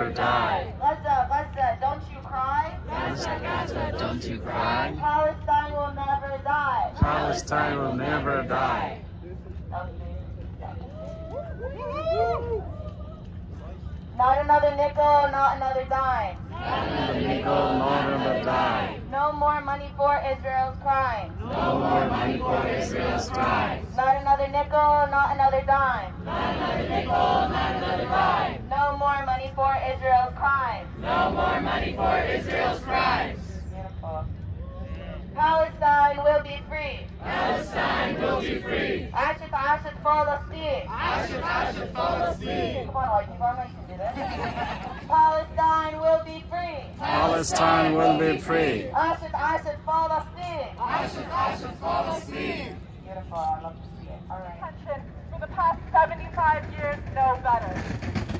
never die. Gaza, Gaza, don't you cry? Gaza, Gaza, don't you cry. Palestine will never die. Palestine will never die. Not another nickel, not another dime. Not another nickel, nor another dime. No more money for Israel's crimes. No more money for Israel's crimes. Not another nickel, not another dime. Not more for Israel's crimes. Beautiful. Palestine will be free. Palestine will be free. Ashet Ashet Palestine. Asher, Asher, Palestine. Come on, all you farmers can do this. Palestine will be free. Palestine will be free. Ashet Ashet Palestine. Asher, Asher, Palestine. Beautiful. I love to see it. All right. attention for the past 75 years know better.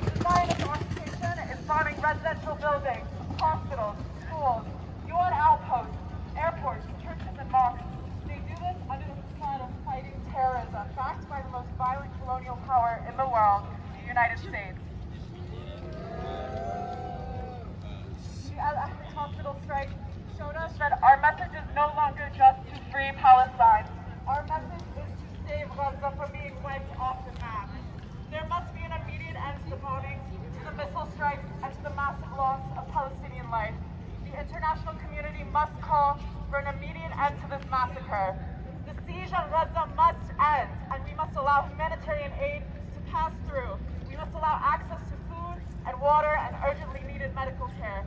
The Zionist occupation is bombing residential buildings, hospitals, schools, UN outposts, airports, churches, and mosques. They do this under the facade of fighting terrorism, backed by the most violent colonial power in the world, the United States. The Al Ahli hospital strike showed us that our message is no longer just to free. Our message is to save Gaza from being wiped off the map. There must be an immediate end to the bombings, to the missile strikes, and to the massive loss of Palestinian life. The international community must call for an immediate end to this massacre. The siege on Gaza must end, and we must allow humanitarian aid to pass through. We must allow access to food and water and urgently needed medical care.